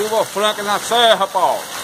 Silva Franca na serra, Paulo.